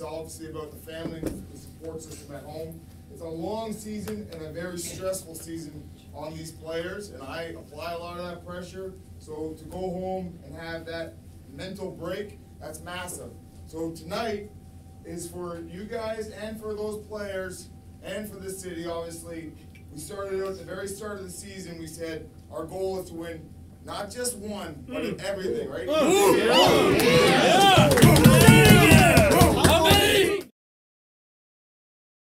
It's obviously about the family, the support system at home. It's a long season and a very stressful season on these players, and I apply a lot of that pressure. So to go home and have that mental break, that's massive. So tonight, is for you guys and for those players and for the city, obviously. We started out at the very start of the season, we said our goal is to win not just one, but hmm. everything, right? Hmm. Hmm.